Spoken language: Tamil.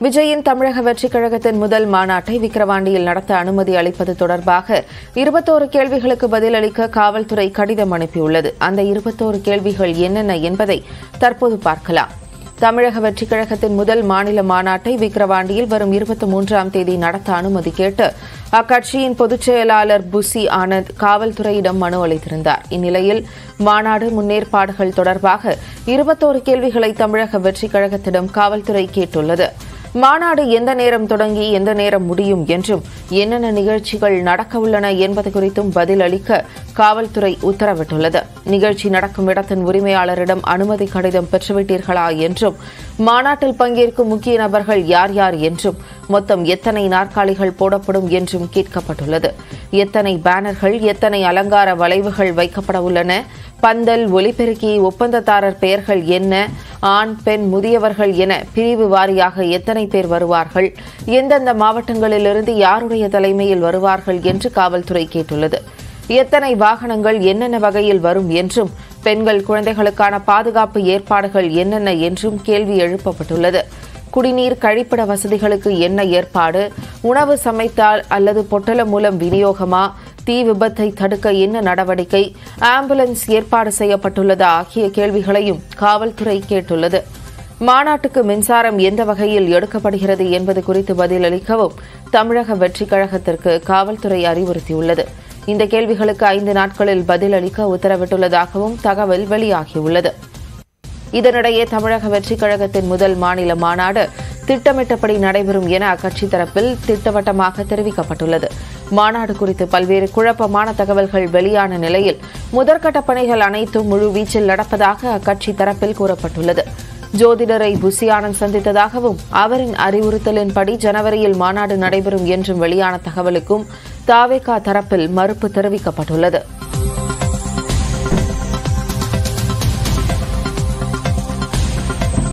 விஜயின் தமிழக வெற்றிக் கழகத்தின் முதல் மாநாட்டை விக்கிரவாண்டியில் நடத்த அனுமதி அளிப்பது தொடர்பாக இருபத்தோரு கேள்விகளுக்கு பதிலளிக்க காவல்துறை கடிதம் அனுப்பியுள்ளது. அந்த இருபத்தோரு கேள்விகள் என்னென்ன என்பதை தற்போது பார்க்கலாம். தமிழக வெற்றிக் கழகத்தின் முதல் மாநில மாநாட்டை விக்கிரவாண்டியில் வரும் இருபத்தி மூன்றாம் தேதி நடத்த அனுமதி கேட்டு அக்கட்சியின் பொதுச் செயலாளர் புசி ஆனந்த் காவல்துறையிடம் மனு அளித்திருந்தார். இந்நிலையில் மாநாடு முன்னேற்பாடுகள் தொடர்பாக இருபத்தோரு கேள்விகளை தமிழக வெற்றிக் கழகத்திடம் காவல்துறை கேட்டுள்ளது. மாநாடு எந்த நேரம் தொடங்கி எந்த நேரம் முடியும் என்றும் என்னென்ன நிகழ்ச்சிகள் நடக்கவுள்ளன என்பது குறித்தும் பதில் அளிக்க காவல்துறை உத்தரவிட்டுள்ளது. நிகழ்ச்சி நடக்கும் இடத்தின் உரிமையாளரிடம் அனுமதி கடிதம் பெற்றுவிட்டீர்களா என்றும் மாநாட்டில் பங்கேற்கும் முக்கிய நபர்கள் யார் யார் என்றும் மொத்தம் எத்தனை நாற்காலிகள் போடப்படும் என்றும் கேட்கப்பட்டுள்ளது. எத்தனை பேனர்கள் எத்தனை அலங்கார வளைவுகள் வைக்கப்பட உள்ளன பந்தல் ஒலிபெருக்கி ஒப்பந்ததாரர் பெயர்கள் என்ன ஆண் பெண் முதியவர்கள் என பிரிவு வாரியாக எத்தனை பேர் வருவார்கள் எந்தெந்த மாவட்டங்களிலிருந்து யாருடைய தலைமையில் வருவார்கள் என்று காவல்துறை கேட்டுள்ளது. எத்தனை வாகனங்கள் என்னென்ன வகையில் வரும் என்றும் பெண்கள் குழந்தைகளுக்கான பாதுகாப்பு ஏற்பாடுகள் என்னென்ன என்றும் கேள்வி எழுப்பப்பட்டுள்ளது. குடிநீர் கழிப்பிட வசதிகளுக்கு என்ன ஏற்பாடு உணவு சமைத்தால் அல்லது பொட்டலம் மூலம் விநியோகமா தீ விபத்தை தடுக்க என்ன நடவடிக்கை ஆம்புலன்ஸ் ஏற்பாடு செய்யப்பட்டுள்ளதா ஆகிய கேள்விகளையும் காவல்துறை கேட்டுள்ளது. மாநாட்டுக்கு மின்சாரம் எந்த வகையில் எடுக்கப்படுகிறது என்பது குறித்து பதிலளிக்கவும் தமிழக வெற்றிக் கழகத்திற்கு காவல்துறை அறிவுறுத்தியுள்ளது. இந்த கேள்விகளுக்கு ஐந்து நாட்களில் பதிலளிக்க உத்தரவிட்டுள்ளதாகவும் தகவல் வெளியாகியுள்ளது. இதனிடையே தமிழக வெற்றிக் கழகத்தின் முதல் மாநில மாநாடு திட்டமிட்டபடி நடைபெறும் என அக்கட்சி தரப்பில் திட்டவட்டமாக தெரிவிக்கப்பட்டுள்ளது. மாநாடு குறித்து பல்வேறு குழப்பமான தகவல்கள் வெளியான நிலையில் முதற்கட்ட பணிகள் அனைத்தும் முழுவீச்சில் நடப்பதாக அக்கட்சி தரப்பில் கூறப்பட்டுள்ளது. ஜோதிடரை புசியானந்த் சந்தித்ததாகவும் அவரின் அறிவுறுத்தலின்படி ஜனவரியில் மாநாடு நடைபெறும் என்றும் வெளியான தகவலுக்கும் தாவேகா தரப்பில் மறுப்பு தெரிவிக்கப்பட்டுள்ளது.